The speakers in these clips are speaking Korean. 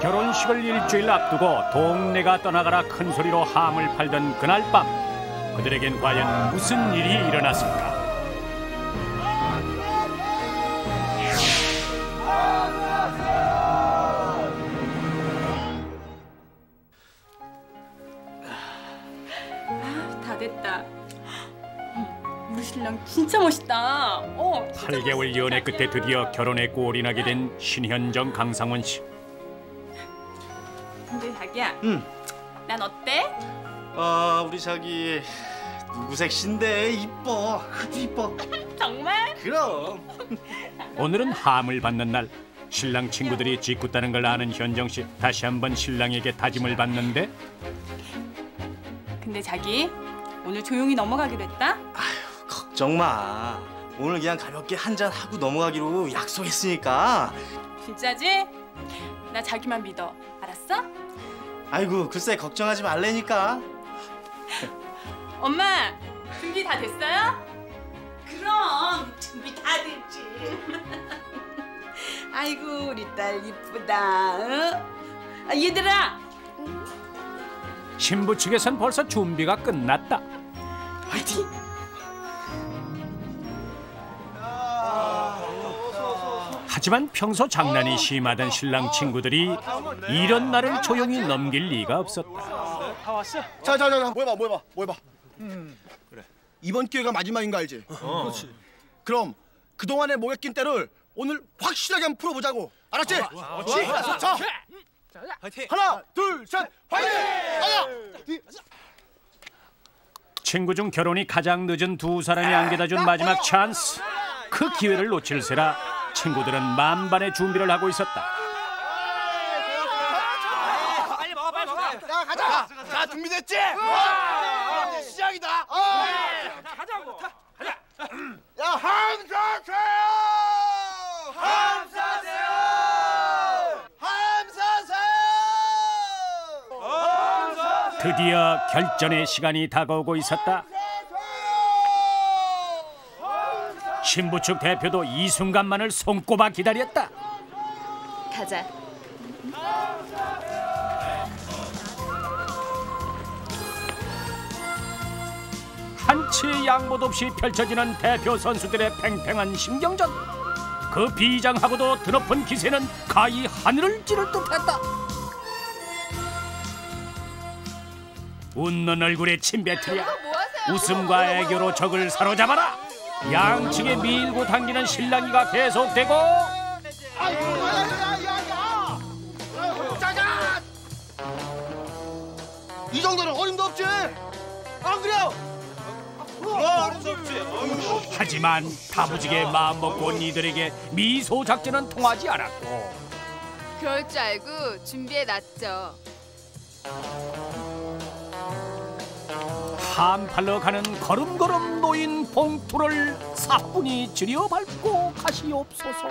결혼식을 일주일 앞두고 동네가 떠나가라 큰 소리로 함을 팔던 그날 밤 그들에겐 과연 무슨 일이 일어났을까? 다 됐다. 우리 신랑 진짜 멋있다. 어, 진짜 8개월 연애 끝에 드디어 결혼에 꼴이 나게 된 신현정 강상원 씨. 자기야, 응. 난 어때? 아 우리 자기 누구 섹시인데 이뻐 아주 이뻐 정말? 그럼 오늘은 함을 받는 날 신랑 친구들이 짓궂다는 걸 아는 현정 씨 다시 한번 신랑에게 다짐을 받는데 근데 자기 오늘 조용히 넘어가기로 했다. 걱정 마 오늘 그냥 가볍게 한 잔 하고 넘어가기로 약속했으니까 진짜지? 나 자기만 믿어. 알았어? 아이고 글쎄 걱정하지 말래니까 엄마, 준비 다 됐어요? 그럼 준비 다 됐지. 아이고 우리 딸 이쁘다. 어? 아, 얘들아 신부 측에선 벌써 준비가 끝났다. 화이팅 하지만 평소 장난이 심하던 신랑 친구들이 이런 날을 조용히 넘길 리가 없었다. 자자자자 모여봐 모여봐 모여봐. 그래. 이번 기회가 마지막인 거 알지? 그렇지. 그럼 그동안의 목에 낀 때를 오늘 확실하게 한번 풀어보자고. 알았지? 그렇지 자 하나 둘 셋. 화이팅! 하나 친구 중 결혼이 가장 늦은 두 사람이 안겨다준 마지막 찬스. 그 기회를 놓칠세라 친구들은 만반의 준비를 하고 있었다. 자 가자 자 준비됐지? 이제 시작이다. 가자고. 가자. 야 함사세요! 함사세요! 함사세요! 드디어 결전의 시간이 다가오고 있었다. 신부 측 대표도 이 순간만을 손꼽아 기다렸다. 가자. 한치의 양보도 없이 펼쳐지는 대표 선수들의 팽팽한 신경전. 그 비장하고도 드높은 기세는 가히 하늘을 찌를 듯했다. 웃는 얼굴에 침 뱉으랴. 웃음과 애교로 적을 사로잡아라. 양측에 밀고 당기는 실랑이가 계속되고! 이 정도는 어림도 없지? 안 그래요? 하지만 다부지게 마음먹고 온 이들에게 미소 작전은 통하지 않았고 그럴 줄 알고 준비해 놨죠. 한팔러 가는 걸음걸음 놓인 봉투를 사뿐히 들여밟고 가시옵소서.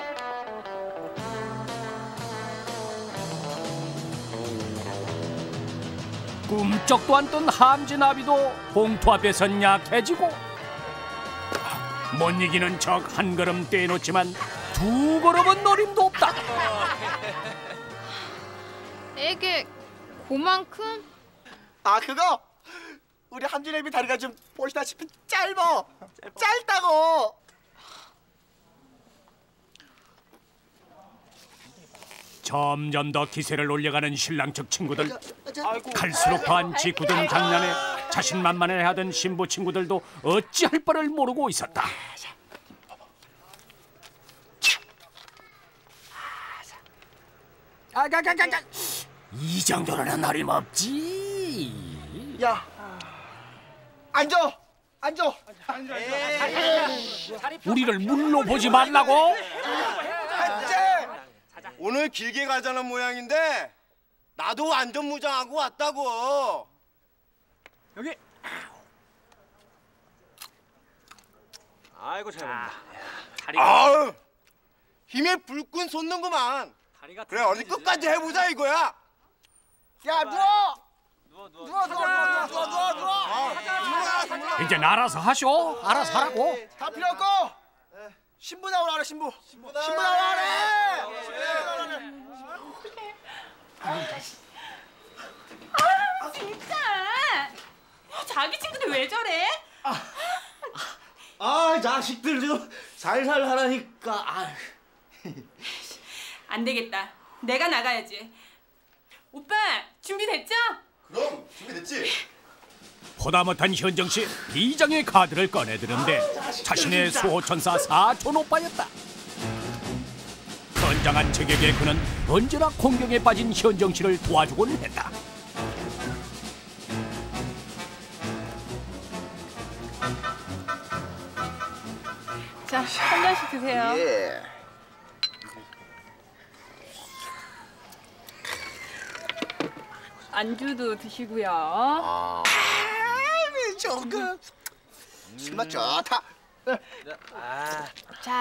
꿈쩍도 안뜬 함진아비도 봉투 앞에 선 약해지고 못 이기는 적한 걸음 떼놓지만 두 걸음은 노림도 없다. 에게 그만큼? 아 그거 우리 함진애비 다리가 좀 보시다시피 짧어. 짧다고. 점점 더 기세를 올려가는 신랑 측 친구들. 갈수록 더한 짓궂은 장난에 자신만만해하던 신부 친구들도 어찌할 바를 모르고 있었다. 아가가가가. 이 정도로는 어림없지. 야 앉아. 앉아. 우리를 물로 보지 말라고. 오늘 길게 가자는 모양인데 나도 완전 무장하고 왔다고. 여기. 아이고 잘 먹는다 아우 힘에 불끈 솟는구만. 그래 어디 끝까지 해보자 이거야. 야 누워 누워 누워 누워 누워 누워 누워 누워 이제 알아서 하쇼. 알아서 하라고. 다 필요 없고 신부 나오라 그래 신부 신부 나오라 그래 진짜. 자기 친구들 왜 저래? 아 자식들 좀 살살 하라니까. 아. 안 되겠다. 내가 나가야지. 오빠 준비됐죠? 그럼 준비됐지? 보다 못한 현정 씨 비장의 카드를 꺼내드는데 자신의 수호천사 사촌 오빠였다. 건장한 체격의 그는 언제나 공경에 빠진 현정 씨를 도와주곤 했다. 자, 한 잔씩 드세요. 예. 안주도 드시고요. 아, 조금 술맛 좋다. 자,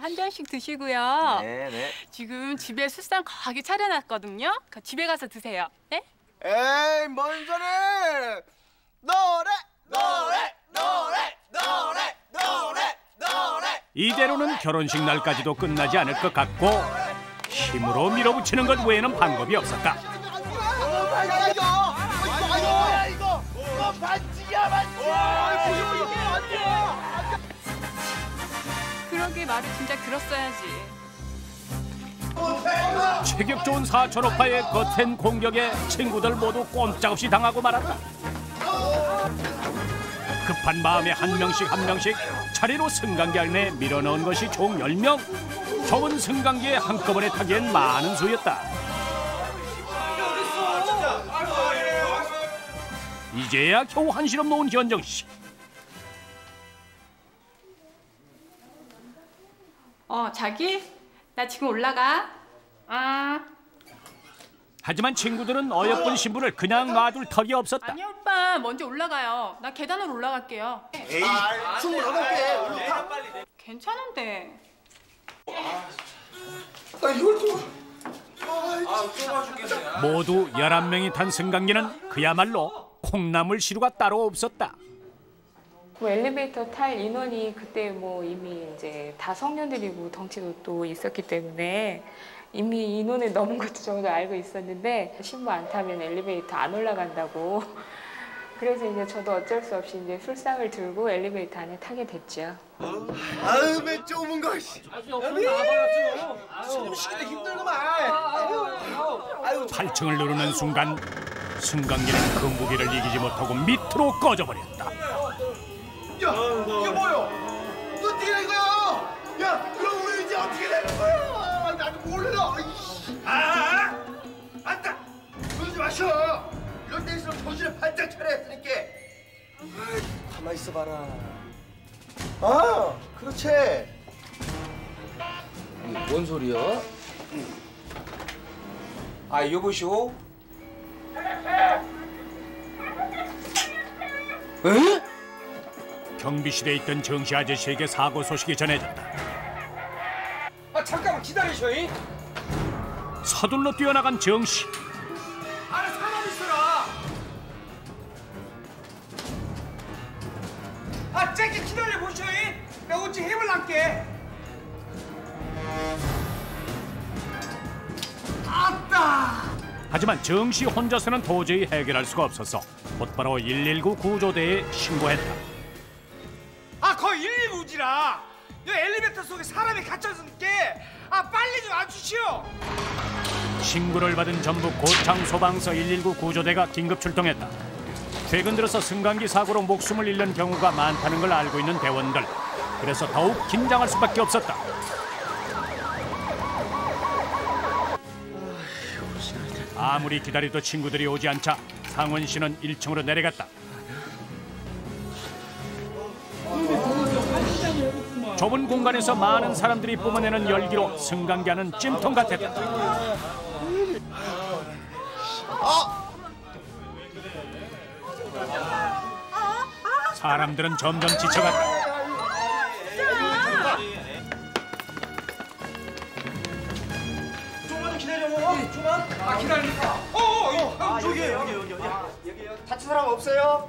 한 잔씩 드시고요. 네 네. 지금 집에 술상 거하게 차려놨거든요. 그러니까 집에 가서 드세요. 네? 에이 뭔 소리? 노래 노래 노래 노래 노래 노래. 이대로는 결혼식 날까지도 끝나지 않을 것 같고 힘으로 밀어붙이는 것 외에는 방법이 없었다. 반칙이야 반칙. 이거 반칙이야. 그러게 말을 진짜 들었어야지. 체격 좋은 사촌 오빠의 거센 공격에 친구들 모두 꼼짝없이 당하고 말았다. 급한 마음에 한 명씩 한 명씩 차례로 승강기 안에 밀어넣은 것이 총 10명. 적은 승강기에 한꺼번에 타기엔 많은 수였다. 이제야 겨우 한시름 놓은 현정 씨. 어, 자기? 나 지금 올라가. 아, 하지만 친구들은 어여쁜 신부를 그냥 놔둘 턱이 없었다. 아니요, 오빠. 먼저 올라가요. 나 계단으로 올라갈게요. 에이 충분하게. 괜찮은데. 아 이걸 또. 모두 11명이 탄 승강기는 그야말로 콩나물 시루가 따로 없었다. 뭐 엘리베이터 탈 인원이 그때 뭐 이미 이제 다 성년들이고 덩치도 또 있었기 때문에 이미 인원을 넘은 것도 저도 알고 있었는데 신부 안 타면 엘리베이터 안 올라간다고 그래서 이제 저도 어쩔 수 없이 이제 술상을 들고 엘리베이터 안에 타게 됐죠. 아유 매 좁은 거. 씨. 숨 쉬기도 힘들구만. 아유 8층을 누르는 순간 승강기는 그 무게를 이기지 못하고 밑으로 꺼져버렸다. 야, 이게 뭐야? 너 어떻게 된 거야? 야, 그럼 우리 이제 어떻게 되는 거야? 나도 몰라. 아, 안다. 그러지 마셔. 이런 데 있으면 정신을 반짝 차려야 되니까. 가만 있어봐라. 아, 그렇지. 뭔 소리야? 아 여보시오? 에? 경비실에 있던 정씨 아저씨에게 사고 소식이 전해졌다. 아 잠깐만 기다리셔잉. 서둘러 뛰어나간 정씨. 하지만 정씨 혼자서는 도저히 해결할 수가 없어서 곧바로 119 구조대에 신고했다. 아 거의 119지라. 여 엘리베이터 속에 사람이 갇혀있게. 아 빨리 좀 와주시오. 신고를 받은 전북 고창 소방서 119 구조대가 긴급 출동했다. 최근 들어서 승강기 사고로 목숨을 잃는 경우가 많다는 걸 알고 있는 대원들. 그래서 더욱 긴장할 수밖에 없었다. 아무리 기다려도 친구들이 오지 않자 상원 씨는 1층으로 내려갔다. 좁은 공간에서 많은 사람들이 뿜어내는 열기로 승강기 안은 찜통 같았다. 사람들은 점점 지쳐갔다. 아 기다리니까. 어 어 아 여기 여기 여기 여기. 여기요. 다친 사람 없어요?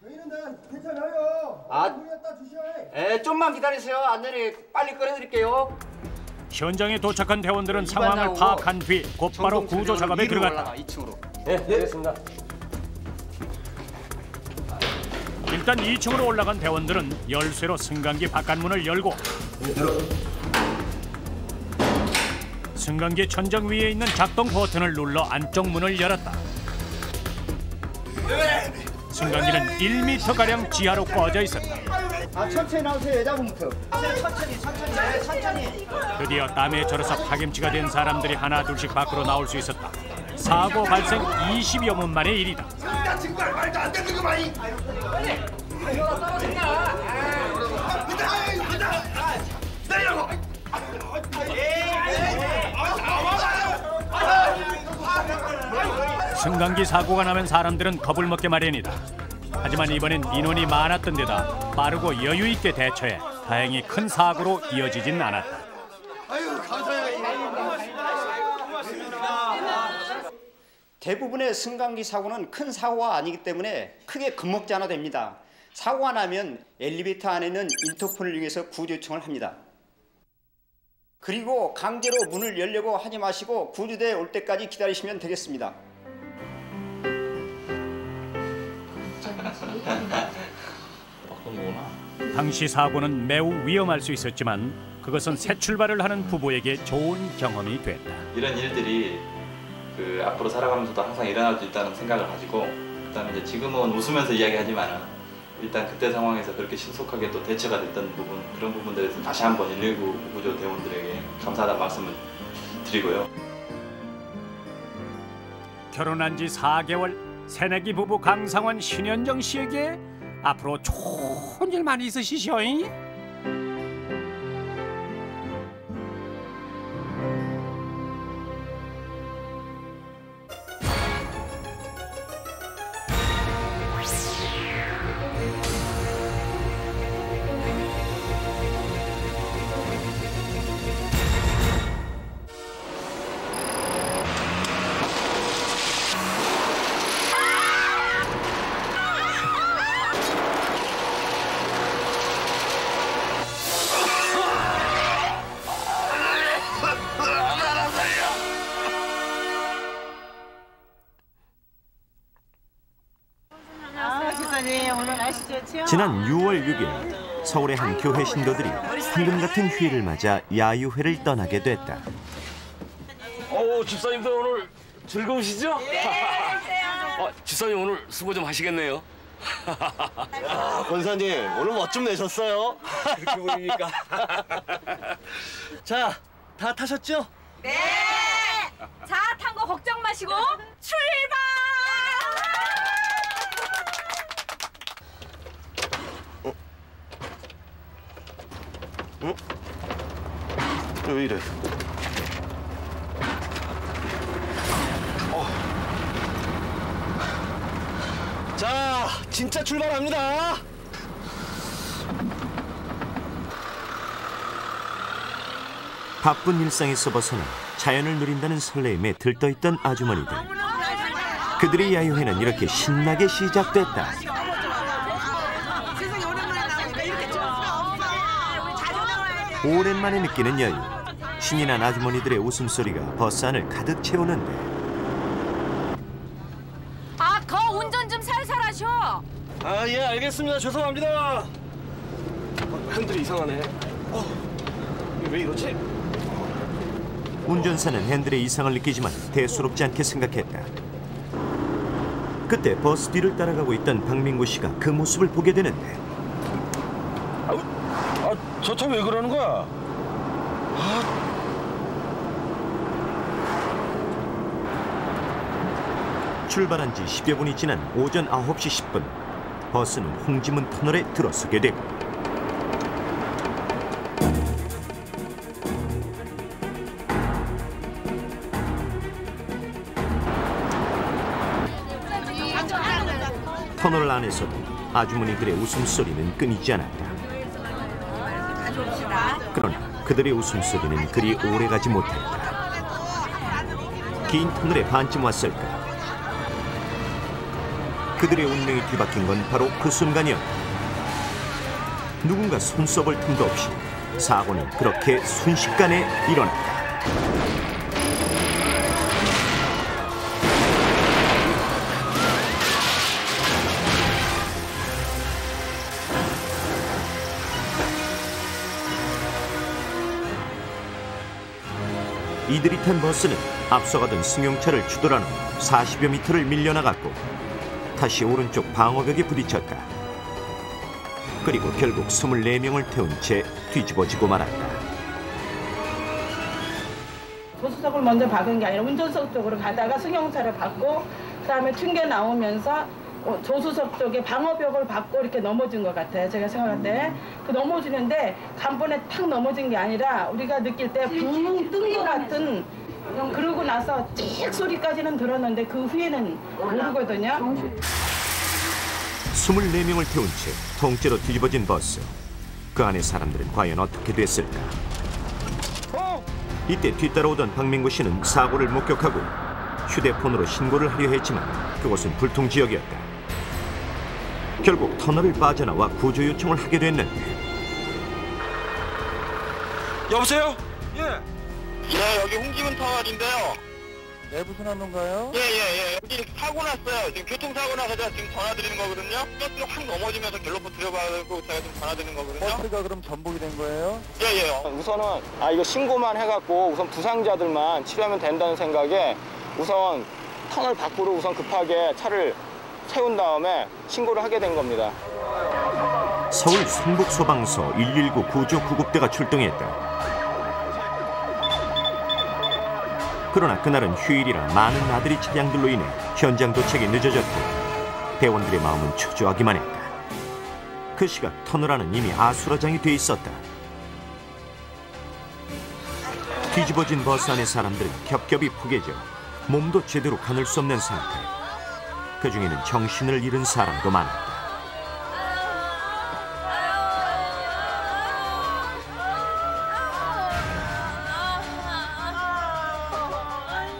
저희는 괜찮아요. 아. 갖다 주셔. 에 좀만 기다리세요. 안내리 빨리 꺼내드릴게요. 현장에 도착한 대원들은 상황을 파악한 뒤 곧바로 구조 작업에 들어갔다. 일단 2층으로 올라간 대원들은 열쇠로 승강기 바깥문을 열고 승강기 천정 위에 있는 작동 버튼을 눌러 안쪽 문을 열었다. 승강기는 1m 가량 지하로 꺼져 있었다. 아 천천히 나오세요 여자분부터. 드디어 땀에 절어서 파김치가 된 사람들이 하나 둘씩 밖으로 나올 수 있었다. 사고 발생 20여 분 만의 일이다. 승강기 사고가 나면 사람들은 겁을 먹게 마련이다. 하지만 이번엔 인원이 많았던 데다 빠르고 여유 있게 대처해 다행히 큰 사고로 이어지진 않았다. 대부분의 승강기 사고는 큰 사고가 아니기 때문에 크게 겁먹지 않아도 됩니다. 사고가 나면 엘리베이터 안에 있는 인터폰을 이용해서 구조 요청을 합니다. 그리고 강제로 문을 열려고 하지 마시고 구조대 올 때까지 기다리시면 되겠습니다. 당시 사고는 매우 위험할 수 있었지만 그것은 새 출발을 하는 부부에게 좋은 경험이 됐다. 이런 일들이 그 앞으로 살아가면서도 항상 일어날 수 있다는 생각을 가지고 그다음에 이제 지금은 웃으면서 이야기하지만 일단 그때 상황에서 그렇게 신속하게 또 대처가 됐던 부분 그런 부분들에 서 다시 한번 119 구조 대원들에게 감사하다는 말씀을 드리고요. 결혼한 지 4개월 새내기 부부 강상원 신현정 씨에게 앞으로 좋은 일 많이 있으시쇼잉? 지난 6월 6일 서울의 한 교회 신도들이 황금 같은 휴일을 맞아 야유회를 떠나게 됐다. 어, 집사님들 오늘 즐거우시죠? 어, 집사님 오늘 수고 좀 하시겠네요. 야, 권사님 오늘 멋 좀 내셨어요. 그렇게 보이니까. 자, 다 타셨죠? 네. 자, 탄 거 걱정 마시고 출발! 어? 왜 이래? 어. 자, 진짜 출발합니다. 바쁜 일상에서 벗어나 자연을 누린다는 설레임에 들떠있던 아주머니들. 그들의 야유회는 이렇게 신나게 시작됐다. 오랜만에 느끼는 여유. 신이 난 아주머니들의 웃음소리가 버스 안을 가득 채우는데 아, 거 운전 좀 살살 하셔. 아, 예, 알겠습니다. 죄송합니다. 어, 핸들이 이상하네. 어, 이게 왜 이러지? 운전사는 핸들에 이상을 느끼지만 대수롭지 않게 생각했다. 그때 버스 뒤를 따라가고 있던 박민구 씨가 그 모습을 보게 되는데 아, 저 차 왜 그러는 거야? 출발한 지 10여 분이 지난 오전 9시 10분 버스는 홍지문 터널에 들어서게 되고 터널 안에서도 아주머니들의 웃음소리는 끊이지 않았다. 그러나 그들의 웃음소리는 그리 오래가지 못했다. 긴 터널에 반쯤 왔을까 그들의 운명이 뒤바뀐 건 바로 그 순간이었다. 누군가 손 써볼 틈도 없이 사고는 그렇게 순식간에 일어났다. 이들이 탄 버스는 앞서가던 승용차를 추돌한 후 40여 미터를 밀려나갔고 다시 오른쪽 방어벽에 부딪혔다. 그리고 결국 24명을 태운 채 뒤집어지고 말았다. 조수석을 먼저 박은 게 아니라 운전석 쪽으로 가다가 승용차를 받고 그다음에 튕겨 나오면서 어, 조수석 쪽에 방어벽을 받고 이렇게 넘어진 것 같아요. 제가 생각할 때. 그 넘어지는데 간번에 탁 넘어진 게 아니라 우리가 느낄 때 붕 뜬 것 같은 그러고 나서 찍 소리까지는 들었는데 그 후에는 모르거든요. 24명을 태운 채 통째로 뒤집어진 버스. 그 안의 사람들은 과연 어떻게 됐을까? 이때 뒤따라오던 박민구 씨는 사고를 목격하고 휴대폰으로 신고를 하려 했지만 그곳은 불통 지역이었다. 결국 터널을 빠져나와 구조 요청을 하게 됐는데 여보세요? 예. 네, 여기 홍지문 터널인데요. 네, 무슨 한동가요? 예, 예, 예. 여기 사고 났어요. 지금 교통사고 나서 제가 지금 전화 드리는 거거든요. 버스가 확 넘어지면서 결로포 들어가고 제가 지금 전화 드리는 거거든요. 버스가 그럼 전복이 된 거예요? 예, 예. 우선은 아 이거 신고만 해갖고 우선 부상자들만 치료하면 된다는 생각에 우선 터널 밖으로 우선 급하게 차를 세운 다음에 신고를 하게 된 겁니다. 서울 순북소방서 119 구조 구급대가 출동했다. 그러나 그날은 휴일이라 많은 나들이 차량들로 인해 현장 도착이 늦어졌고 대원들의 마음은 초조하기만 했다. 그 시각 터널 안은 이미 아수라장이 돼 있었다. 뒤집어진 버스 안의 사람들은 겹겹이 포개져 몸도 제대로 가눌 수 없는 상태. 그 중에는 정신을 잃은 사람도 많았다.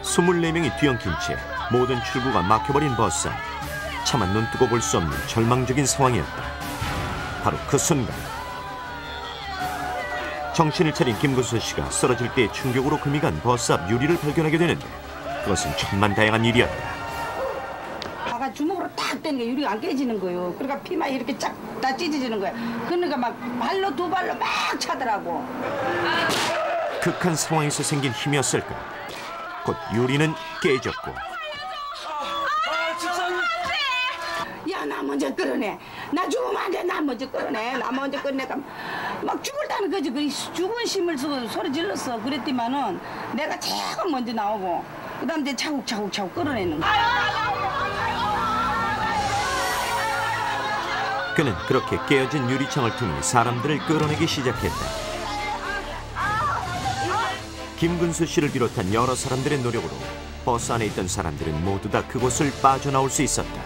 24명이 뒤엉킨 채 모든 출구가 막혀버린 버스 안. 차마 눈 뜨고 볼 수 없는 절망적인 상황이었다. 바로 그 순간 정신을 차린 김근수 씨가 쓰러질 때 충격으로 금이 간 버스 앞 유리를 발견하게 되는데 그것은 천만다양한 일이었다. 탁 때는 게 유리가 안 깨지는 거예요. 그러니까 피만 이렇게 쫙 다 찢어지는 거야. 그러니까 막 발로 두 발로 막 차더라고. 극한 상황에서 생긴 힘이었을까. 곧 유리는 깨졌고 야, 나 먼저 끌어내. 나 죽으면 안 돼. 나 먼저 끌어내. 나 먼저 끌어내가 막 죽을다는 거지. 그 죽은 심을 쓰고 소리 질렀어. 그랬더만은 내가 제일 먼저 나오고 그 다음 이제 차곡차곡 차곡 끌어내는 거야. 그는 그렇게 깨어진 유리창을 통해 사람들을 끌어내기 시작했다. 김근수 씨를 비롯한 여러 사람들의 노력으로 버스 안에 있던 사람들은 모두 다 그곳을 빠져나올 수 있었다.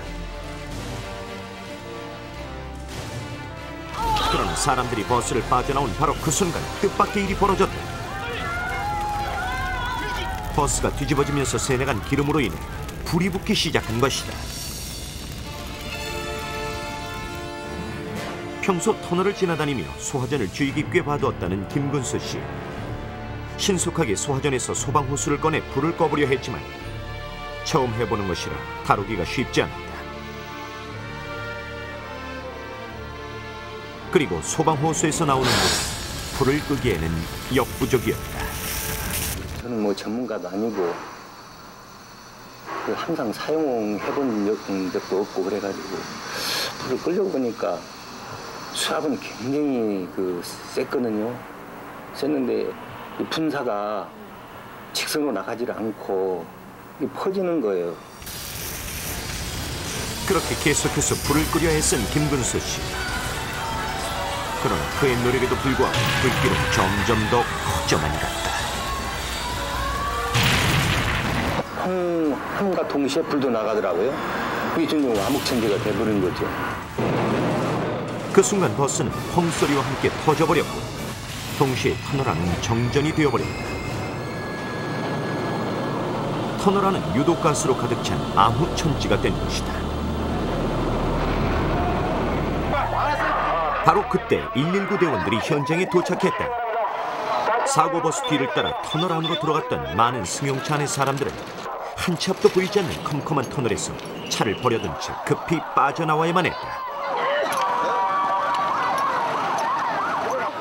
그러나 사람들이 버스를 빠져나온 바로 그 순간 뜻밖의 일이 벌어졌다. 버스가 뒤집어지면서 새내간 기름으로 인해 불이 붙기 시작한 것이다. 평소 터널을 지나다니며 소화전을 주의 깊게 봐두었다는 김근수 씨. 신속하게 소화전에서 소방 호스를 꺼내 불을 꺼보려 했지만 처음 해보는 것이라 다루기가 쉽지 않았다. 그리고 소방 호스에서 나오는 물은 불을 끄기에는 역부족이었다. 저는 뭐 전문가도 아니고 그 항상 사용해본 적- 적도 없고 그래가지고 불을 끌려고 보니까 수압은 굉장히 그 셌거든요. 셌는데 이 분사가 직선으로 나가지를 않고 이 퍼지는 거예요. 그렇게 계속해서 불을 끄려 애쓴 김근수 씨. 그러나 그의 노력에도 불구하고 불길은 점점 더 커져만 갔다. 한, 한과 동시에 불도 나가더라고요. 그게 지금 암흑천지가 돼버린 거죠. 그 순간 버스는 펑소리와 함께 터져버렸고 동시에 터널 안은 정전이 되어버렸다. 터널 안은 유독가스로 가득 찬 암흑천지가 된 것이다. 바로 그때 119 대원들이 현장에 도착했다. 사고 버스 뒤를 따라 터널 안으로 들어갔던 많은 승용차 안의 사람들은 한 치 앞도 보이지 않는 컴컴한 터널에서 차를 버려둔 채 급히 빠져나와야만 했다.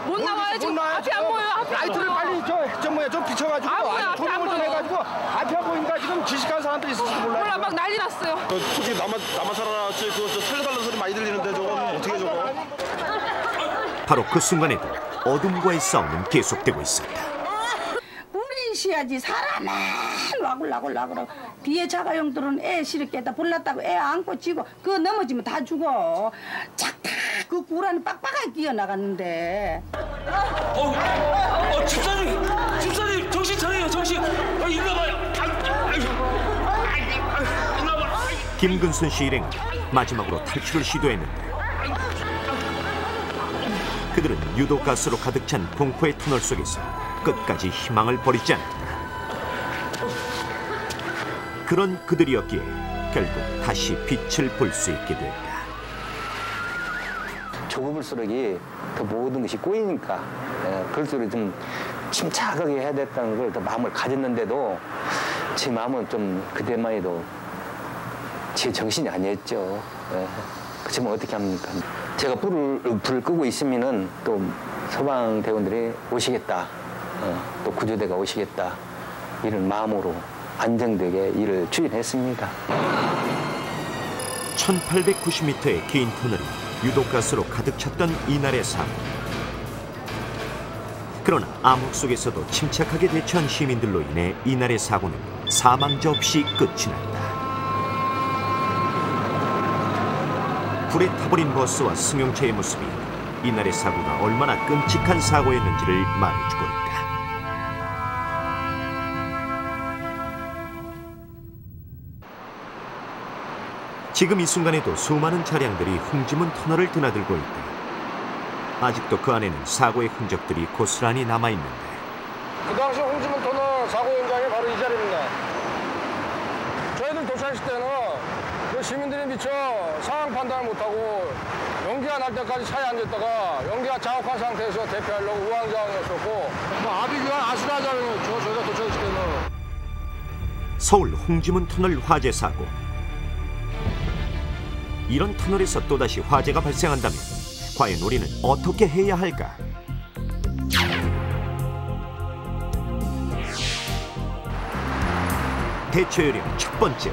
못 나와요 지금 앞이 안 보여요 앞이 안 라이트를 보여 빨리 저, 저 뭐야 좀 비춰가지고 안 보여, 아니, 앞이 안 조명을 좀 보여. 해가지고 앞이 안 보이니까 지금 질식한 사람들이 있을지 몰라요. 몰라 막 난리 났어요 솔직히 나만 나만 살아났지 그거 저 살려달라는 소리 많이 들리는데 저건 어떻게 저거? 바로 그 순간에도 어둠과의 싸움은 계속되고 있었다. 물리셔야지 사람만 와글와글와글 뒤에 자가용들은 애 실을게다 불났다고 애 안고 지고 그거 넘어지면 다 죽어 착탁 그 구란이 빡빡하게 끼어나갔는데 어, 어, 집사님, 집사님 정신 차려요, 정신. 아, 일로 와요. 일로 와봐. 김근순 씨 일행은 마지막으로 탈출을 시도했는데 그들은 유독 가스로 가득 찬 공포의 터널 속에서 끝까지 희망을 버리지 않았다. 그런 그들이었기에 결국 다시 빛을 볼 수 있게 됐다. 좁을수록 더 모든 것이 꼬이니까 예, 그럴수록 좀 침착하게 해야 됐다는 걸 더 마음을 가졌는데도 제 마음은 좀 그때만 해도 제 정신이 아니었죠. 예. 그렇지만 어떻게 합니까? 제가 불을, 불을 끄고 있으면은 또 소방대원들이 오시겠다. 어, 또 구조대가 오시겠다. 이런 마음으로 안정되게 일을 추진했습니다. 1890m의 긴 터널이 유독가스로 가득 찼던 이날의 사고. 그러나 암흑 속에서도 침착하게 대처한 시민들로 인해 이날의 사고는 사망자 없이 끝이 났다. 불에 타버린 버스와 승용차의 모습이 이날의 사고가 얼마나 끔찍한 사고였는지를 말해주고 있다. 지금 이 순간에도 수많은 차량들이 홍지문 터널을 드나들고 있다. 아직도 그 안에는 사고의 흔적들이 고스란히 남아 있는데 그 당시 홍지문 터널 사고 현장이 바로 이 자리입니다. 저희들 도착했을 때는 그 시민들이 미처 상황 판단을 못하고 연기가 날 때까지 차에 앉았다가 연기가 자욱한 상태에서 대피하려고 우왕좌왕이었었고 뭐 아비규환 아수라장이었죠. 저희가 도착했을 때는. 서울 홍지문 터널 화재 사고. 이런 터널에서 또다시 화재가 발생한다면 과연 우리는 어떻게 해야 할까? 대처 요령 첫 번째,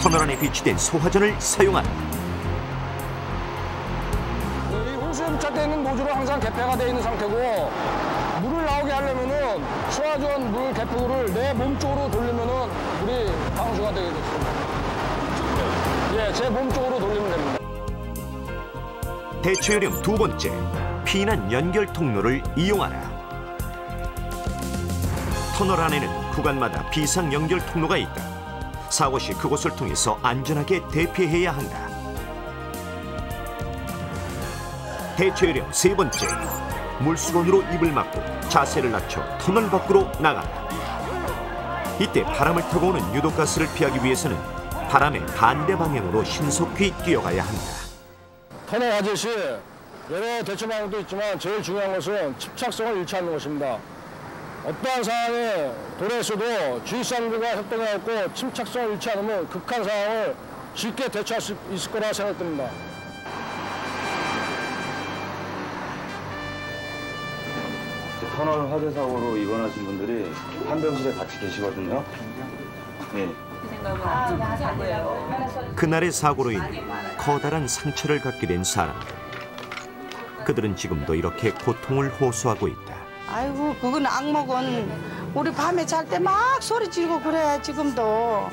터널 안에 비치된 소화전을 사용하라. 이 호수에 부착되어 있는 노즐은 항상 개폐가 되어 있는 상태고 물을 나오게 하려면은 수화전 물 개폐구를 내 몸 쪽으로 돌리면은 물이 방수가 되게 됐습니다. 예, 제 몸 쪽으로 돌리면 됩니다. 대처 요령 두 번째, 피난 연결 통로를 이용하라. 터널 안에는 구간마다 비상 연결 통로가 있다. 사고 시 그곳을 통해서 안전하게 대피해야 한다. 대처 요령 세 번째, 물수건으로 입을 막고 자세를 낮춰 터널 밖으로 나간다. 이때 바람을 타고 오는 유독가스를 피하기 위해서는 바람의 반대 방향으로 신속히 뛰어가야 한다. 터널 시 여러 대처 방법도 있지만 제일 중요한 것은 침착성을 잃지 않는 것입니다. 어떠한 상황에 도로에서도 주의사항들과 협동해갖고 침착성을 잃지 않으면 극한 상황을 쉽게 대처할 수 있을 거라 생각됩니다. 터널 화재 사고로 입원하신 분들이 한병실에 같이 계시거든요. 네. 그날의 사고로 인해 커다란 상처를 갖게 된 사람들. 그들은 지금도 이렇게 고통을 호소하고 있다. 아이고 그건 악몽은 우리 밤에 잘 때 막 소리 지르고 그래 지금도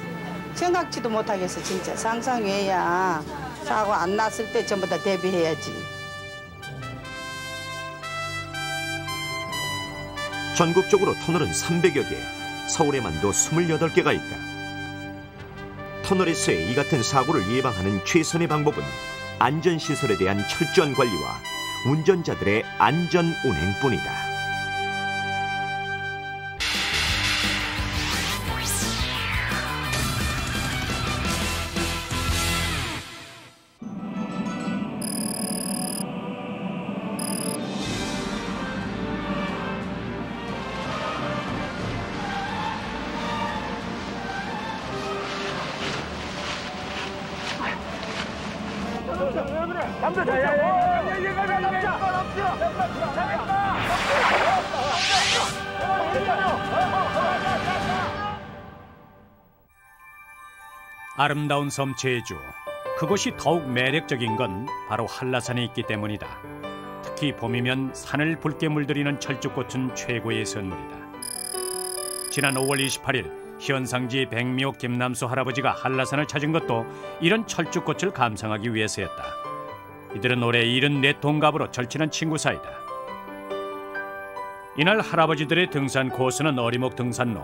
생각지도 못하겠어 진짜 상상해야 사고 안 났을 때 전부 다 대비해야지 전국적으로 터널은 300여 개, 서울에만도 28개가 있다. 터널에서의 이 같은 사고를 예방하는 최선의 방법은 안전시설에 대한 철저한 관리와 운전자들의 안전 운행뿐이다. 아름다운 섬 제주. 그곳이 더욱 매력적인 건 바로 한라산이 있기 때문이다. 특히 봄이면 산을 붉게 물들이는 철쭉꽃은 최고의 선물이다. 지난 5월 28일 현상지 백미옥 김남수 할아버지가 한라산을 찾은 것도 이런 철쭉꽃을 감상하기 위해서였다. 이들은 올해 74 동갑으로 절친한 친구 사이다. 이날 할아버지들의 등산 코스는 어리목 등산로.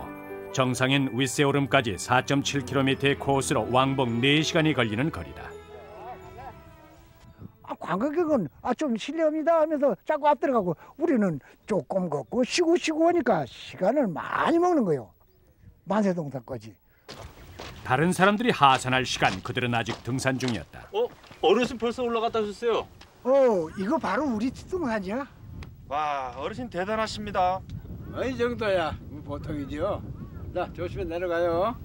정상인 윗세오름까지 4.7km의 코스로 왕복 4시간이 걸리는 거리다. 아, 관광객은 아, 좀 실례합니다 하면서 자꾸 앞들어가고 우리는 조금 걷고 쉬고 쉬고 하니까 시간을 많이 먹는 거요. 만세동산까지. 다른 사람들이 하산할 시간 그들은 아직 등산 중이었다. 어? 어르신 벌써 올라갔다 오셨어요? 어, 이거 바로 우리 등산이야. 와 어르신 대단하십니다. 이 정도야 보통이죠 자 조심히 내려가요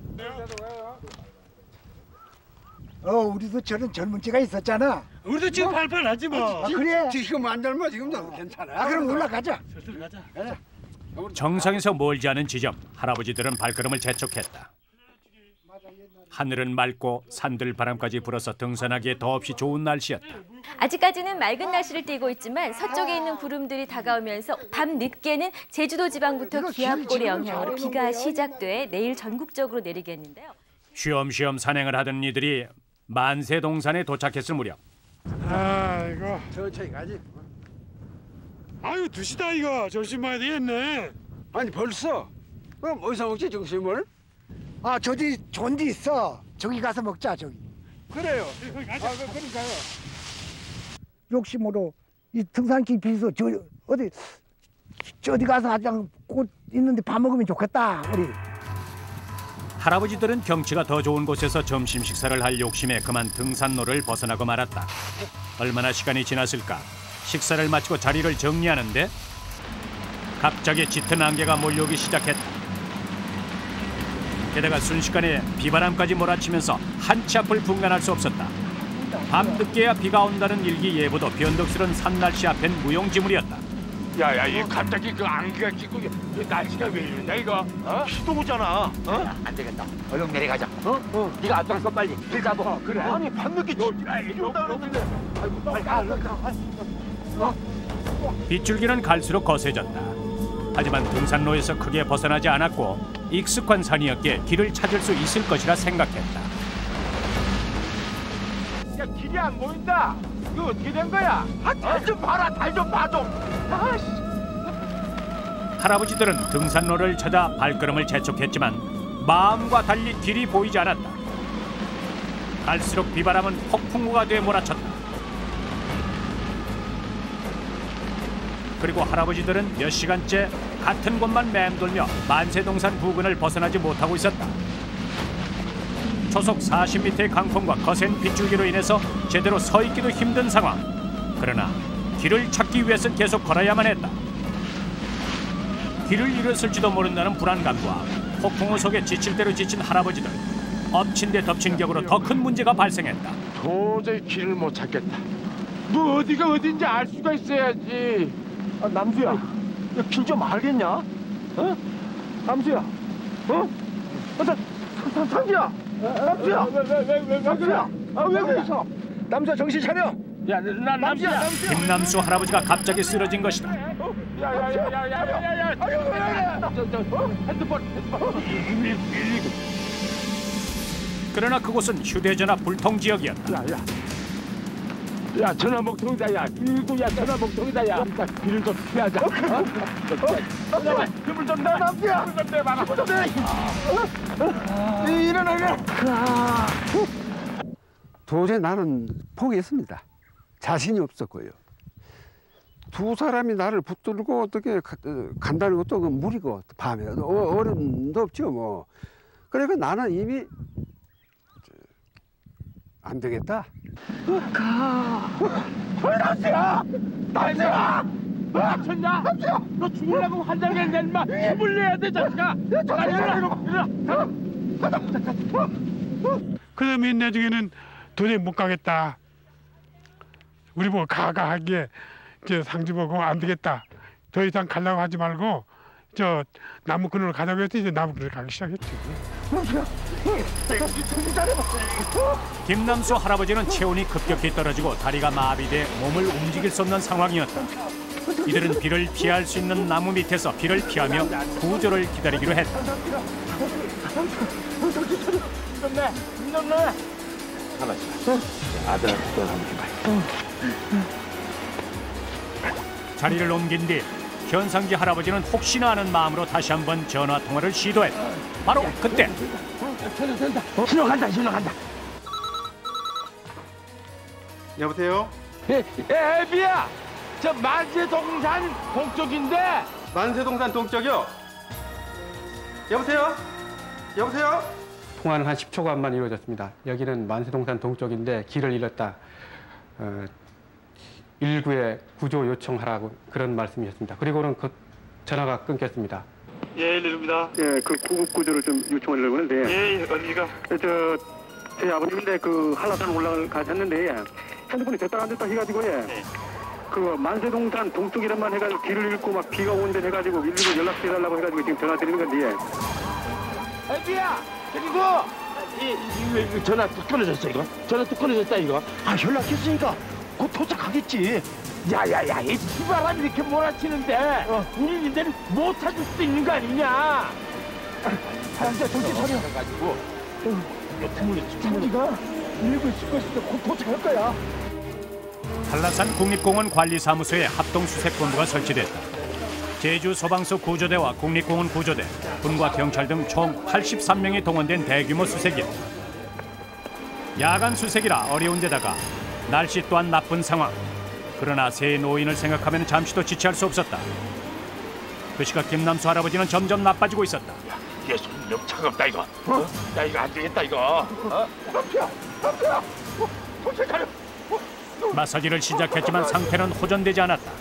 어, 우리도 저런 젊은 찌가 있었잖아. 우리도 지금 발판하지 뭐 아, 그래? 지금 안 젊어 지금도 괜찮아 아, 그럼 올라가자. 가자 정상에서 멀지 않은 지점 할아버지들은 발걸음을 재촉했다. 하늘은 맑고 산들 바람까지 불어서 등산하기에 더없이 좋은 날씨였다. 아직까지는 맑은 날씨를 띠고 있지만 서쪽에 있는 구름들이 다가오면서 밤 늦게는 제주도 지방부터 기압골의 영향으로 비가 시작돼 내일 전국적으로 내리겠는데요. 쉬엄쉬엄 산행을 하던 이들이 만세동산에 도착했을 무렵 아이고 천천히 가지 아유 두시다 이거 점심 먹어야 되겠네 아니 벌써? 그럼 어디서 먹지 점심을? 아, 저기 좋은 데 있어. 저기 가서 먹자, 저기. 그래요 가자 아, 그, 그러니까요 욕심으로 이 등산길 비서 저 어디 저기 가서 하장 꽃 있는데 밥 먹으면 좋겠다, 우리. 할아버지들은 경치가 더 좋은 곳에서 점심 식사를 할 욕심에 그만 등산로를 벗어나고 말았다. 얼마나 시간이 지났을까? 식사를 마치고 자리를 정리하는데 갑자기 짙은 안개가 몰려오기 시작했다. 게다가 순식간에 비바람까지 몰아치면서 한치 앞을 분간할 수 없었다. 밤 늦게야 비가 온다는 일기 예보도 변덕스런 산 날씨 앞엔 무용지물이었다. 야야 이 갑자기 그 안개가 끼고 이 날씨가 왜 이러냐 이거 어? 비도 오잖아 어? 안 되겠다 얼른 내려가자 어? 어. 네가 앞장서 빨리 길 잡아 어, 그래 아니 밤늦게 진짜 온다 그러는데 아이고 빨리 가 얼른 가 어? 빗줄기는 갈수록 거세졌다. 하지만 등산로에서 크게 벗어나지 않았고 익숙한 산이었기에 길을 찾을 수 있을 것이라 생각했다. 야 길이 안 보인다 이거 어떻게 된 거야 아 달 좀 봐라 달 좀 봐줘 아씨 할아버지들은 등산로를 찾아 발걸음을 재촉했지만 마음과 달리 길이 보이지 않았다. 갈수록 비바람은 폭풍우가 돼 몰아쳤다. 그리고 할아버지들은 몇 시간째 같은 곳만 맴돌며 만세동산 부근을 벗어나지 못하고 있었다. 초속 40m의 강풍과 거센 빗줄기로 인해서 제대로 서 있기도 힘든 상황. 그러나 길을 찾기 위해선 계속 걸어야만 했다. 길을 잃었을지도 모른다는 불안감과 폭풍우 속에 지칠 대로 지친 할아버지들. 엎친 데 덮친 격으로 더 큰 문제가 발생했다. 도저히 길을 못 찾겠다 뭐 어디가 어딘지 알 수가 있어야지 아, 남수야 길 좀 알겠냐? 어? 남수야. 어? 어, 나, 남, 남수야. 남수야. 아왜 그랬어 남수야 정신 차려. 야나 남수야 남수야. 김남수 할아버지가 갑자기 쓰러진 것이다. 야야야야야야야 그래? 저, 저, 핸드폰 핸드폰. 그러나 그곳은 휴대전화 불통 지역이었다. 야 야 야 전화 목통이다 야 119야 전화 목통이다 야 일단 길을 좀 피하자 어? 어? 잠깐만 힘을 좀 내. 남수야 힘을 좀 내봐라 힘을 좀 내. 일어나 일어나 도저히 나는 포기했습니다. 자신이 없었고요. 두 사람이 나를 붙들고 어떻게 가- 어, 간다는 것도 그 무리고 밤에 어, 어림도 없죠 뭐. 그러니까 나는 이미 저, 안 되겠다. 가. 남수야 남수야 미쳤냐? 너 죽으려고 환장했냐 인마? 힘을 내야 돼 자식아. 나 일어나. 일어나. 그다음에 나중에는 도저히 못 가겠다. 우리 뭐 가가하게 저 상주 보고 안 되겠다. 더 이상 가려고 하지 말고 저 나무 그늘로 가자고 했더니 이제 나무 그늘 가기 시작했지. 김남수 할아버지는 체온이 급격히 떨어지고 다리가 마비돼 몸을 움직일 수 없는 상황이었다. 이들은 비를 피할 수 있는 나무 밑에서 비를 피하며 구조를 기다리기로 했다. 힘좀 내, 힘좀 내. 하나씩 아들한테 또 한번 해봐. 자리를 옮긴 뒤 현상지 할아버지는 혹시나 하는 마음으로 다시 한번 전화 통화를 시도했다. 바로 그때 전화 된다. 신호 간다, 신호 간다. 여보세요? 예, 예, 애비야. 저 만세동산 동쪽인데. 만세동산 동쪽이요? 여보세요? 여보세요? 통화는 한 10초간만 이루어졌습니다. 여기는 만세동산 동쪽인데 길을 잃었다. 어, 119에 구조 요청하라고 그런 말씀이셨습니다. 그리고는 그 전화가 끊겼습니다. 예, 일입니다. 예, 그 구급 구조를 좀 요청하려고 하는데. 예, 예, 어디가? 저 저희 아버님인데 그 한라산 올라가셨는데 예. 핸드폰이 됐다 안 됐다 해가지고 예. 그 만세동산 동쪽이란만 해가지고 길을 잃고 막 비가 오는데 해가지고 119 연락해달라고 해가지고 지금 전화 드리는 건데 예. 애비야, 그리고 이, 이, 이, 이 전화 뚝 끊어졌어 이거. 전화 뚝 끊어졌다 이거. 아 연락했으니까 곧 도착하겠지. 야야야, 이 비바람이 이렇게 몰아치는데 우리 인데는 못 찾을 수도 있는 거 아니냐? 사람들 정신 차려. 가지고 자기가 일고 있을 것인데 곧 도착할 거야. 한라산 국립공원 관리사무소에 합동수색본부가 설치됐다. 제주 소방서 구조대와 국립공원 구조대, 군과 경찰 등 총 83명이 동원된 대규모 수색이었다. 야간 수색이라 어려운 데다가 날씨 또한 나쁜 상황. 그러나 새 노인을 생각하면 잠시도 지체할 수 없었다. 그 시각 김남수 할아버지는 점점 나빠지고 있었다. 얘 손이 너무 차갑다 이거. 어? 야 이거 안 되겠다 이거. 어? 어, 정신 차려. 마사지를 시작했지만 상태는 호전되지 않았다.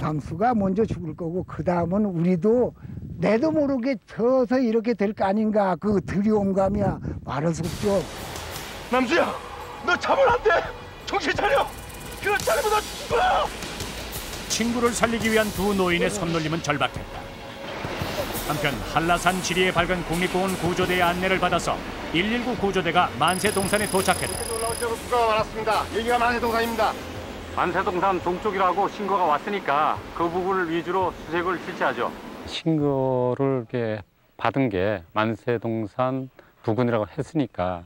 남수가 먼저 죽을 거고 그 다음은 우리도 내도 모르게 펴서 이렇게 될 거 아닌가 그 두려움감이야 말할 수 없죠. 남수야, 너 참을 안 돼. 정신 차려. 그런 차려보다 죽어. 친구를 살리기 위한 두 노인의 손놀림은 절박했다. 한편 한라산 지리에 밝은 국립공원 구조대의 안내를 받아서 119 구조대가 만세동산에 도착했다. 수고가 많았습니다. 여기가 만세동산입니다. 만세동산 동쪽이라고 신고가 왔으니까 그 부분을 위주로 수색을 실시하죠. 신고를 이렇게 받은 게 만세동산 부근이라고 했으니까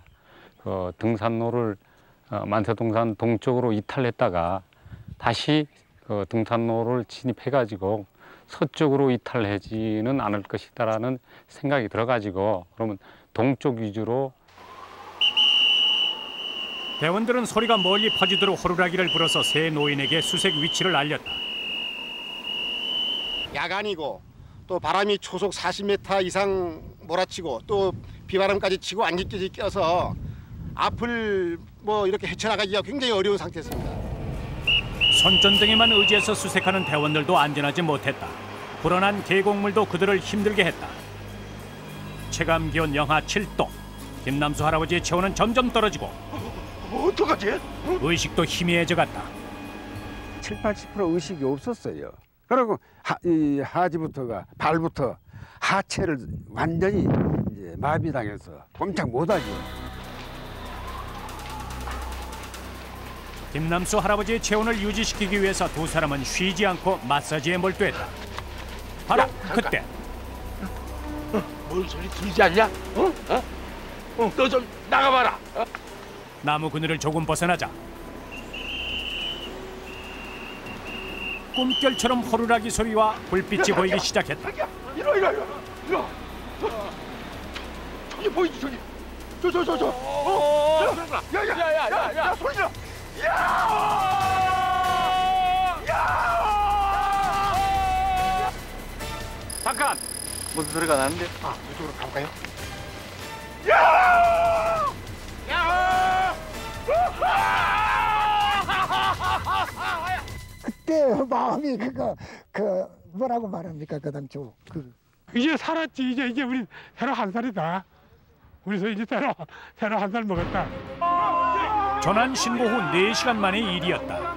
그 등산로를 어, 만세동산 동쪽으로 이탈했다가 다시 그 등산로를 진입해가지고 서쪽으로 이탈하지는 않을 것이다라는 생각이 들어가지고 그러면 동쪽 위주로 대원들은 소리가 멀리 퍼지도록 호루라기를 불어서 새 노인에게 수색 위치를 알렸다. 야간이고 또 바람이 초속 40m 이상 몰아치고 또 비바람까지 치고 안개까지 껴서 앞을 뭐 이렇게 헤쳐나가기가 굉장히 어려운 상태였습니다. 손전등에만 의지해서 수색하는 대원들도 안전하지 못했다. 불어난 계곡물도 그들을 힘들게 했다. 체감 기온 영하 7도. 김남수 할아버지의 체온은 점점 떨어지고 어떡하지? 의식도 희미해져 갔다. 7, 80% 의식이 없었어요. 그리고 하, 이 하지부터가 발부터 하체를 완전히 이제 마비당해서 꼼짝 못하죠. 김남수 할아버지의 체온을 유지시키기 위해서 두 사람은 쉬지 않고 마사지에 몰두했다. 바로 그때 뭔 소리 들리지 않냐? 어? 어? 어, 너좀 나가봐라. 어? 나무 그늘을 조금 벗어나자 꿈결처럼 호루라기 소리와 불빛이 보이기 시작했다. 이리 와, 이리 와, 이리 와. 이리 와. 저, 저기 보이지, 저기. 저, 저, 저, 저. 어, 야, 야, 야, 야, 야, 야, 소리 질러. 야! 야! 잠깐! 무슨 소리가 나는데? 아, 이쪽으로 가볼까요? 야! 야! 그때 마음이 그거 그 뭐라고 말합니까 그 당초 그 이제 살았지 이제 이제 우리 새로 한 살이다. 우리 서 이제 새로 새로 한 살 먹었다. 전환 신고 후 4시간 만의 일이었다.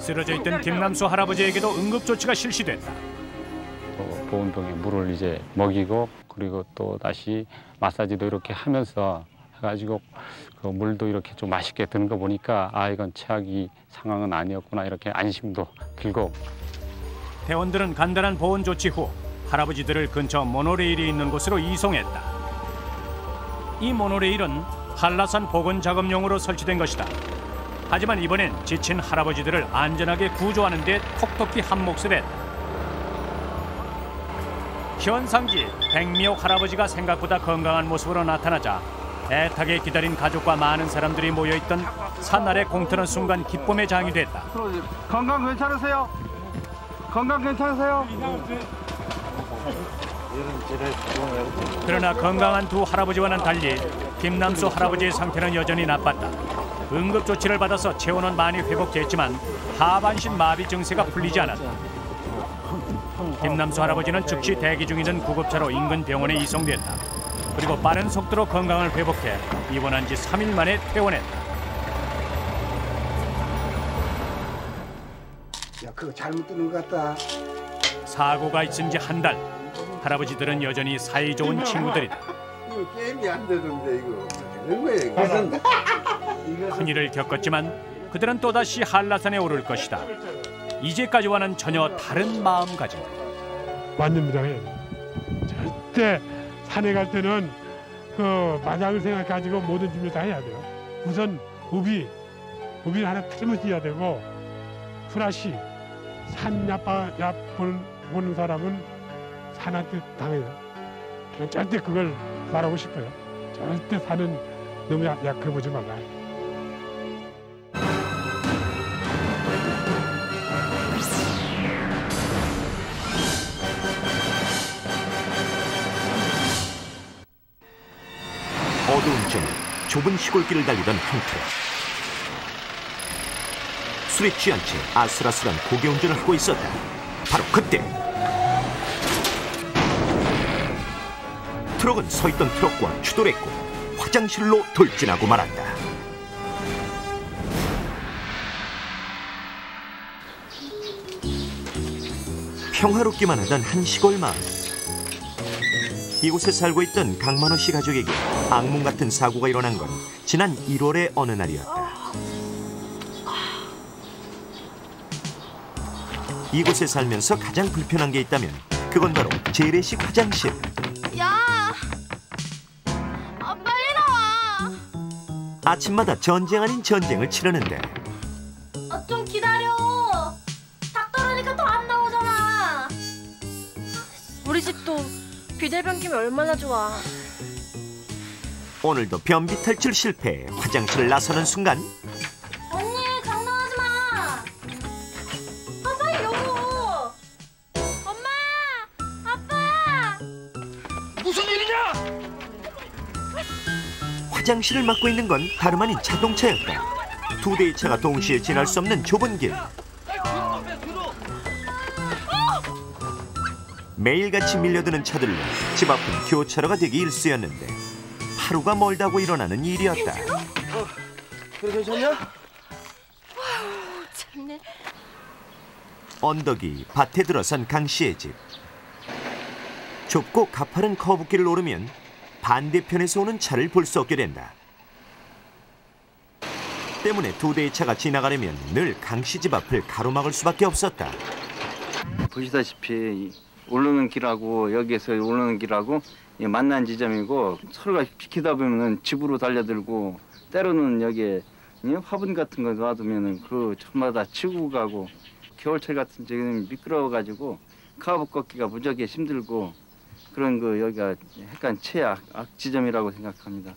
쓰러져 있던 김남수 할아버지에게도 응급 조치가 실시됐다. 또 보온병에 물을 이제 먹이고 그리고 또 다시 마사지도 이렇게 하면서 해가지고 그 물도 이렇게 좀 맛있게 드는 거 보니까 아 이건 최악의 상황은 아니었구나 이렇게 안심도 들고 대원들은 간단한 보온 조치 후 할아버지들을 근처 모노레일이 있는 곳으로 이송했다. 이 모노레일은 한라산 복원 작업용으로 설치된 것이다. 하지만 이번엔 지친 할아버지들을 안전하게 구조하는 데 톡톡히 한 몫을 했다. 현상기 백미옥 할아버지가 생각보다 건강한 모습으로 나타나자 애타게 기다린 가족과 많은 사람들이 모여있던 산날의 공터는 순간 기쁨의 장이 됐다. 건강 괜찮으세요? 건강 괜찮으세요? 그러나 건강한 두 할아버지와는 달리 김남수 할아버지의 상태는 여전히 나빴다. 응급 조치를 받아서 체온은 많이 회복됐지만 하반신 마비 증세가 풀리지 않았다. 김남수 할아버지는 즉시 대기 중이던 구급차로 인근 병원에 이송됐다. 그리고 빠른 속도로 건강을 회복해 입원한 지 3일 만에 퇴원했다. 야 그거 잘못 들은 것 같다. 사고가 있은 지 한 달. 할아버지들은 여전히 사이좋은 친구들이다. 이거 게임이 안 되던데 이거 되는 이거. 큰일을 겪었지만 그들은 또다시 한라산에 오를 것이다. 이제까지와는 전혀 다른 마음가짐. 만년부장해 절대 산에 갈 때는 그 마당을 생각 가지고 모든 준비 다 해야 돼요. 우선 우비, 우비를 하나 틀어야 되고 플라시 산 야빠 야 보는 사람은 산한테 당해요. 절대 그걸 말하고 싶어요. 절대 너무 약, 약해 보지 말라. 어두운 저녁 좁은 시골길을 달리던 한 트럭 술에 취한 채 아슬아슬한 고개 운전을 하고 있었다 바로 그때 트럭은 서 있던 트럭과 추돌했고 화장실로 돌진하고 말았다 평화롭기만 하던 한 시골 마을 이곳에 살고 있던 강만호 씨 가족에게 악몽 같은 사고가 일어난 건 지난 1월의 어느 날이었다. 이곳에 살면서 가장 불편한 게 있다면 그건 바로 재래식 화장실. 아침마다 전쟁 아닌 전쟁을 치르는데 아, 좀 기다려! 닭 떨어니까 더 안 나오잖아! 우리 집도 비대변 끼면 얼마나 좋아. 오늘도 변비 탈출 실패 화장실을 나서는 순간 화장실을 막고 있는 건 다름 아닌 자동차였다. 두 대의 차가 동시에 지날 수 없는 좁은 길. 매일같이 밀려드는 차들로 집 앞은 교차로가 되기 일쑤였는데 하루가 멀다고 일어나는 일이었다. 그래 괜찮냐? 참네. 언덕이 밭에 들어선 강 씨의 집. 좁고 가파른 커브길을 오르면 반대편에서 오는 차를 볼 수 없게 된다. 때문에 두 대의 차가 지나가려면 늘 강씨 집 앞을 가로막을 수밖에 없었다. 보시다시피 이 오르는 길하고 여기에서 오르는 길하고 이 만난 지점이고 서로가 비키다 보면은 집으로 달려들고 때로는 여기에 이 화분 같은 거 놔두면은 그 저마다 치고 가고 겨울철 같은 때는 미끄러워 가지고 카브 걷기가 무지하게 힘들고 그런 거 여기가 약간 최악 악 지점이라고 생각합니다.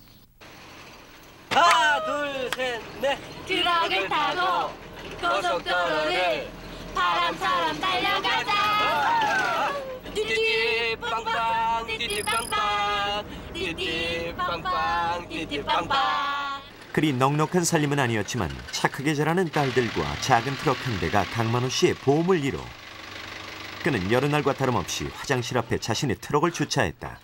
하나, 둘, 셋, 넷! 트럭을 타고 고속도로를 바람처럼 달려가자! 띠띠빵빵, 띠띠빵빵, 띠띠빵빵, 띠띠빵빵. 그리 넉넉한 살림은 아니었지만 착하게 자라는 딸들과 작은 트럭 한 대가 강만호 씨의 보험을 이뤄 그는 여름날과 다름없이 화장실 앞에 자신의 트럭을 주차했다.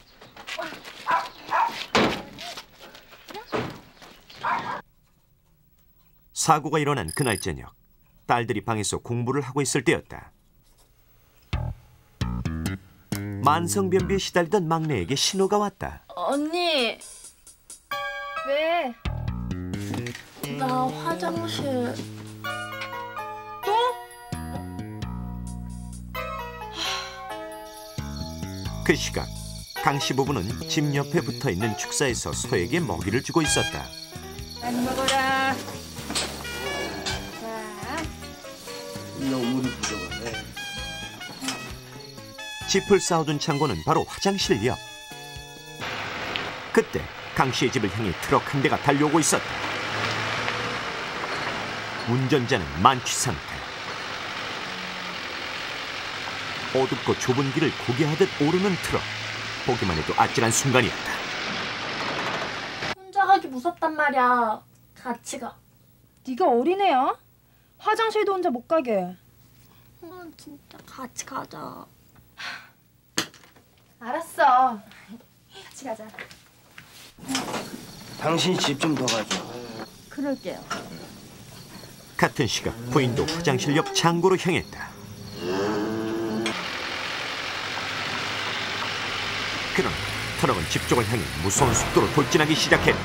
사고가 일어난 그날 저녁, 딸들이 방에서 공부를 하고 있을 때였다. 만성변비에 시달리던 막내에게 신호가 왔다. 언니, 왜? 나 화장실... 그 시각 강 씨 부부는 집 옆에 붙어 있는 축사에서 소에게 먹이를 주고 있었다. 많이 먹어라. 너무 부족하네. 짚을 쌓아둔 창고는 바로 화장실 옆. 그때 강 씨의 집을 향해 트럭 한 대가 달려오고 있었다. 운전자는 만취 상태. 어둡고 좁은 길을 고개하듯 오르는 트럭. 보기만 해도 아찔한 순간이었다. 혼자 가기 무섭단 말이야. 같이 가. 네가 어린애야? 화장실도 혼자 못 가게. 난 진짜 같이 가자. 알았어. 같이 가자. 당신 집 좀 더 가줘. 그럴게요. 같은 시각 부인도 화장실 옆 창고로 향했다. 그러나 트럭은 집 쪽을 향해 무서운 속도로 돌진하기 시작했다.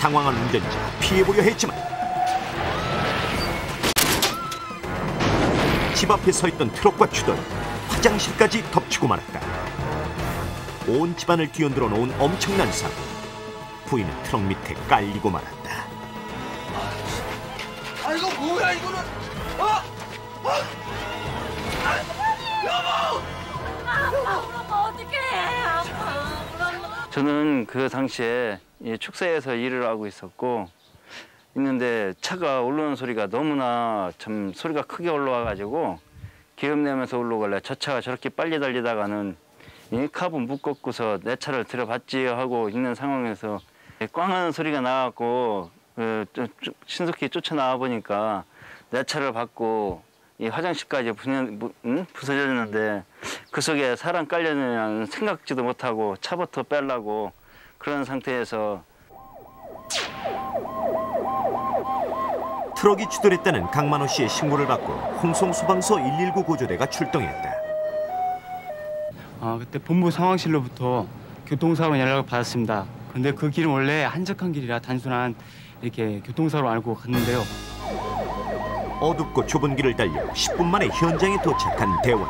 당황한 운전자 피해보려 했지만 집 앞에 서 있던 트럭과 추돌 화장실까지 덮치고 말았다. 온 집안을 뒤흔들어 놓은 엄청난 사고. 부인은 트럭 밑에 깔리고 말았다. 아 이거 뭐야 이거는? 어? 어? 아, 여보! 아빠. 아빠 울면. 저는 그 당시에 이 축사에서 일을 하고 있었고 있는데 차가 올라오는 소리가 너무나 참 소리가 크게 올라와 가지고 기름 내면서 올라오길래 저 차가 저렇게 빨리 달리다가는 이 카브 묶었고서 내 차를 들여봤지 하고 있는 상황에서 꽝 하는 소리가 나갖고 그 신속히 쫓아나와 보니까 내 차를 받고 이 화장실까지? 부서졌는데 그 속에 사람 깔려는 생각지도 못하고 차부터 빼려고 그런 상태에서 트럭이 추돌했다는 강만호 씨의 신고를 받고 홍성 소방서 119 구조대가 출동했다. 아, 그때 본부 상황실로부터 교통사고 연락을 받았습니다. 근데 그 길은 원래 한적한 길이라 단순한 이렇게 교통사고로 알고 갔는데요. 어둡고 좁은 길을 달려 10분 만에 현장에 도착한 대원.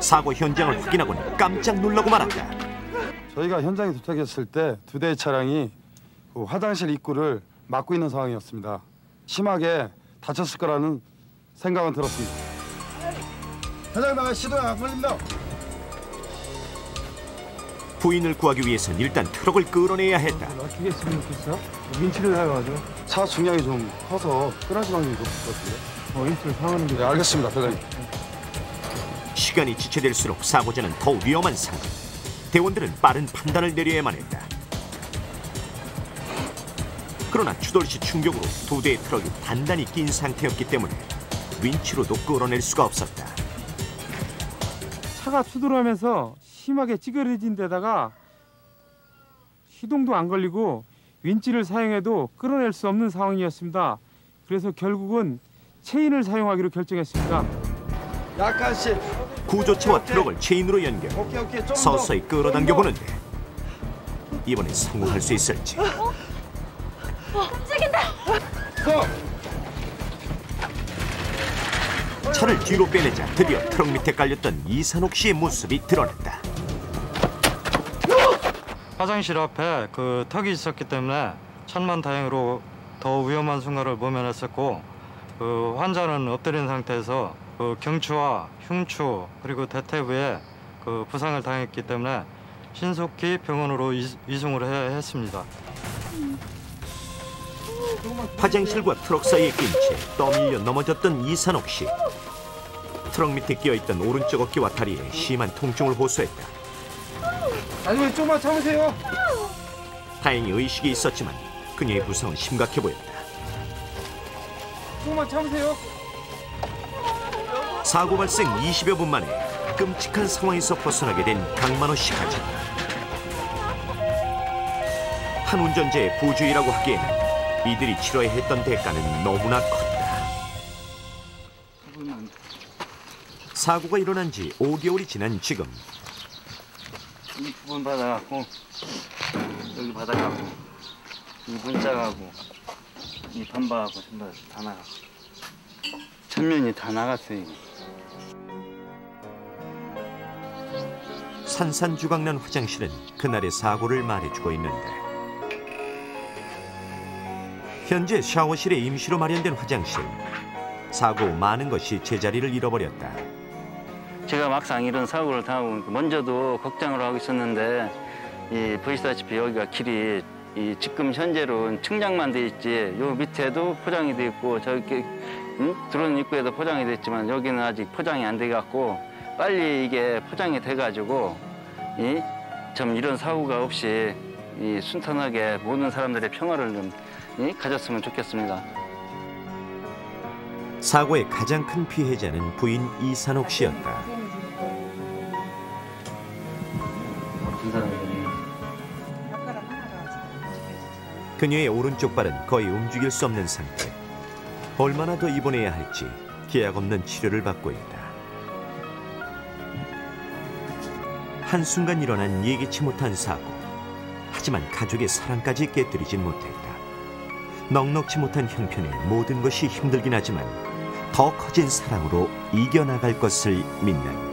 사고 현장을 확인하고는 깜짝 놀라고 말았다. 저희가 현장에 도착했을 때 두 대의 차량이 그 화장실 입구를 막고 있는 상황이었습니다. 심하게 다쳤을 거라는 생각은 들었습니다. 사장님 시도가 안 걸립니다. 부인을 구하기 위해선 일단 트럭을 끌어내야 했다. 어떻게 했으면 좋겠어요? 윈치를 사용하죠. 차 중량이 좀 커서 끌어지 방향이 높을 것 같은데. 어, 윈치를 사용하는 게. 네, 알겠습니다, 대장님. 시간이 지체될수록 사고자는 더 위험한 상황. 대원들은 빠른 판단을 내려야만 했다. 그러나 추돌 시 충격으로 두 대의 트럭이 단단히 낀 상태였기 때문에 윈치로도 끌어낼 수가 없었다. 차가 추돌하면서 심하게 찌그러진 데다가 시동도 안 걸리고 윈치를 사용해도 끌어낼 수 없는 상황이었습니다. 그래서 결국은 체인을 사용하기로 결정했습니다. 약간 씨. 구조차와 트럭을 체인으로 연결. 서서히 끌어당겨 보는데 이번엔 성공할 수 있을지. 어, 움직인다. 차를 뒤로 빼내자 드디어 트럭 밑에 깔렸던 이산옥 씨의 모습이 드러났다. 화장실 앞에 그 턱이 있었기 때문에 천만다행으로 더 위험한 순간을 모면했었고 그 환자는 엎드린 상태에서 그 경추와 흉추 그리고 대퇴부에 그 부상을 당했기 때문에 신속히 병원으로 이- 이송을 해, 했습니다. 화장실과 트럭 사이에 낀 채 떠밀려 넘어졌던 이산옥 씨. 트럭 밑에 끼어있던 오른쪽 어깨와 다리에 심한 통증을 호소했다. 아니 좀만 참으세요. 다행히 의식이 있었지만 그녀의 부상은 심각해 보였다. 조금만 참으세요. 사고 발생 20여 분 만에 끔찍한 상황에서 벗어나게 된 강만호 씨까지 한 운전자의 부주의라고 하기에는 이들이 치러야 했던 대가는 너무나 컸다. 사고가 일어난 지 5개월이 지난 지금 이 부분 받아갖고 여기 받아갖고 이 문짝하고 이 반바하고 전부 다 나가. 천면이 다 나갔어요. 이거. 산산주각난 화장실은 그날의 사고를 말해주고 있는데 현재 샤워실에 임시로 마련된 화장실 사고 후 많은 것이 제자리를 잃어버렸다. 제가 막상 이런 사고를 당하고 먼저도 걱정을 하고 있었는데 이 보시다시피 여기가 길이 이 지금 현재로는 측량만 돼 있지 요 밑에도 포장이 돼 있고 저기 응? 들어오는 입구에도 포장이 돼 있지만 여기는 아직 포장이 안 돼 갖고 빨리 이게 포장이 돼 가지고 이좀 이런 사고가 없이 이 순탄하게 모든 사람들의 평화를 좀 이, 가졌으면 좋겠습니다. 사고의 가장 큰 피해자는 부인 이산옥 씨였다. 그녀의 오른쪽 발은 거의 움직일 수 없는 상태. 얼마나 더 입원해야 할지 계약 없는 치료를 받고 있다. 한순간 일어난 예기치 못한 사고. 하지만 가족의 사랑까지 깨뜨리진 못했다. 넉넉지 못한 형편에 모든 것이 힘들긴 하지만 더 커진 사랑으로 이겨나갈 것을 믿는다.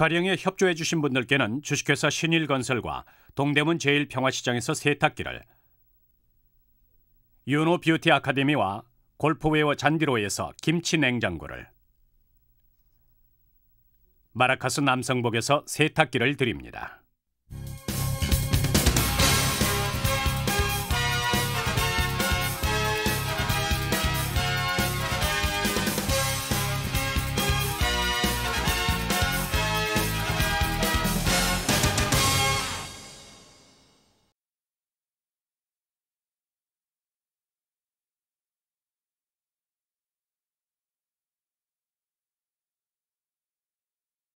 촬영에 협조해 주신 분들께는 주식회사 신일건설과 동대문 제일평화시장에서 세탁기를 유노 뷰티 아카데미와 골프웨어 잔디로에서 김치 냉장고를 마라카스 남성복에서 세탁기를 드립니다.